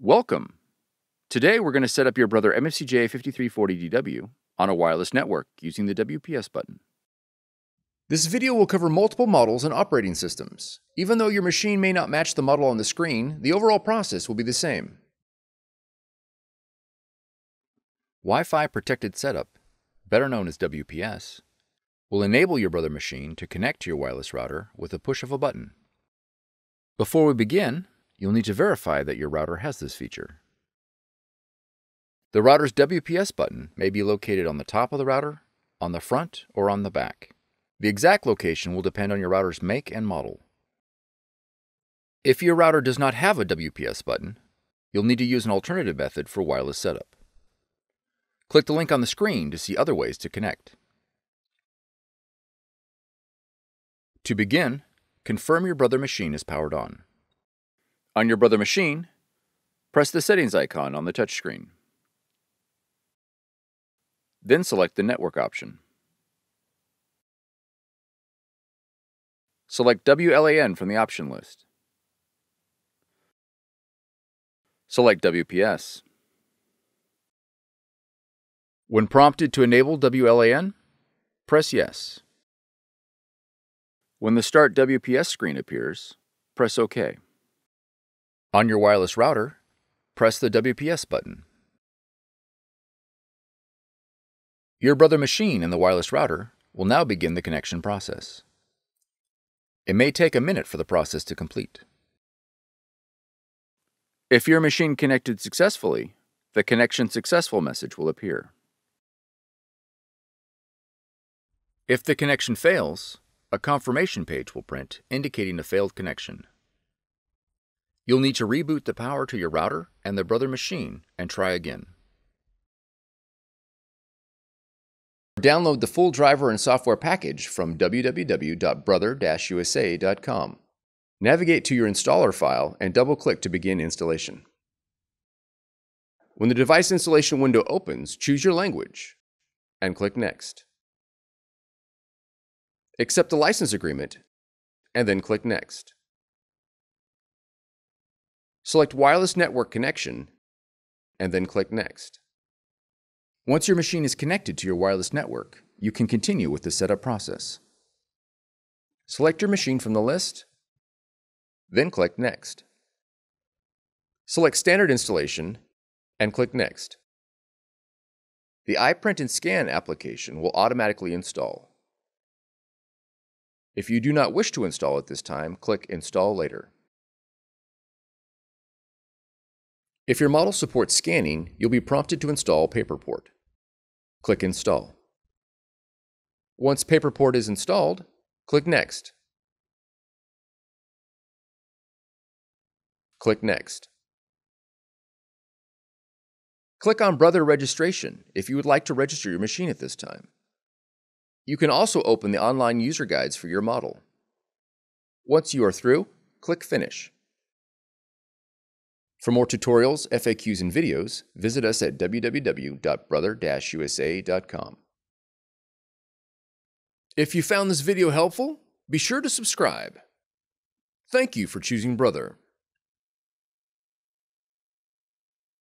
Welcome! Today we're going to set up your Brother MFCJ 5340DW on a wireless network using the WPS button. This video will cover multiple models and operating systems. Even though your machine may not match the model on the screen, the overall process will be the same. Wi-Fi Protected Setup, better known as WPS, will enable your Brother machine to connect to your wireless router with a push of a button. Before we begin, you'll need to verify that your router has this feature. The router's WPS button may be located on the top of the router, on the front, or on the back. The exact location will depend on your router's make and model. If your router does not have a WPS button, you'll need to use an alternative method for wireless setup. Click the link on the screen to see other ways to connect. To begin, confirm your Brother machine is powered on. On your Brother machine, press the settings icon on the touchscreen. Then select the network option. Select WLAN from the option list. Select WPS. When prompted to enable WLAN, press Yes. When the Start WPS screen appears, press OK. On your wireless router, press the WPS button. Your Brother machine and the wireless router will now begin the connection process. It may take a minute for the process to complete. If your machine connected successfully, the connection successful message will appear. If the connection fails, a confirmation page will print indicating a failed connection. You'll need to reboot the power to your router and the Brother machine and try again. Download the full driver and software package from www.brother-usa.com. Navigate to your installer file and double-click to begin installation. When the device installation window opens, choose your language and click Next. Accept the license agreement and then click Next. Select Wireless Network Connection, and then click Next. Once your machine is connected to your wireless network, you can continue with the setup process. Select your machine from the list, then click Next. Select Standard Installation, and click Next. The iPrint and Scan application will automatically install. If you do not wish to install at this time, click Install Later. If your model supports scanning, you'll be prompted to install Paperport. Click Install. Once Paperport is installed, click Next. Click Next. Click on Brother Registration if you would like to register your machine at this time. You can also open the online user guides for your model. Once you are through, click Finish. For more tutorials, FAQs, and videos, visit us at www.brother-usa.com. If you found this video helpful, be sure to subscribe. Thank you for choosing Brother.